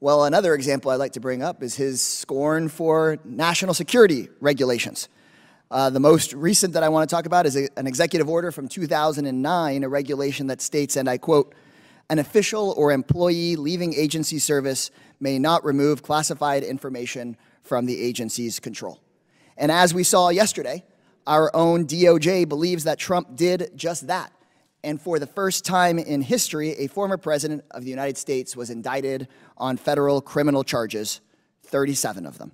Well, another example I'd like to bring up is his scorn for national security regulations. Uh, the most recent that I want to talk about is a, an executive order from 2009, a regulation that states, and I quote, an official or employee leaving agency service may not remove classified information from the agency's control. And as we saw yesterday, our own DOJ believes that Trump did just that. And for the first time in history, a former president of the United States was indicted on federal criminal charges, 37 of them.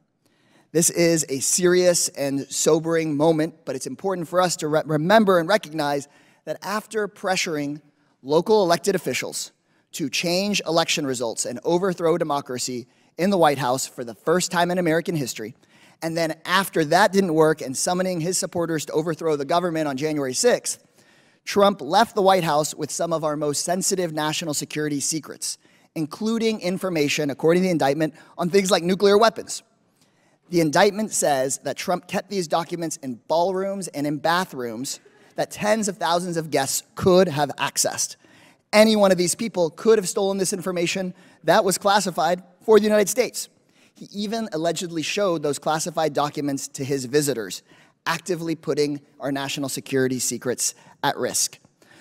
This is a serious and sobering moment, but it's important for us to re remember and recognize that after pressuring local elected officials to change election results and overthrow democracy in the White House for the first time in American history, and then after that didn't work and summoning his supporters to overthrow the government on January 6th, Trump left the White House with some of our most sensitive national security secrets, including information, according to the indictment, on things like nuclear weapons. The indictment says that Trump kept these documents in ballrooms and in bathrooms that tens of thousands of guests could have accessed. Any one of these people could have stolen this information that was classified for the United States. He even allegedly showed those classified documents to his visitors, actively putting our national security secrets at risk.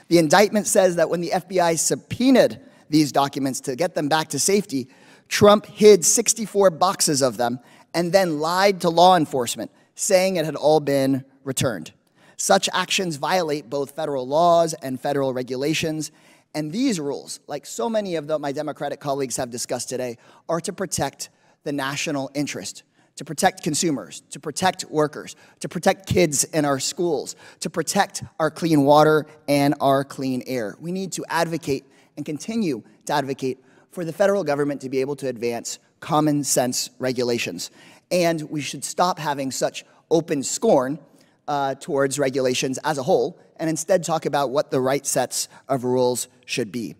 The indictment says that when the FBI subpoenaed these documents to get them back to safety, Trump hid 64 boxes of them and then lied to law enforcement, saying it had all been returned. Such actions violate both federal laws and federal regulations, and these rules, like so many of my Democratic colleagues have discussed today, are to protect the national interest, to protect consumers, to protect workers, to protect kids in our schools, to protect our clean water and our clean air. We need to advocate and continue to advocate for the federal government to be able to advance common sense regulations. And we should stop having such open scorn uh, towards regulations as a whole and instead talk about what the right sets of rules should be.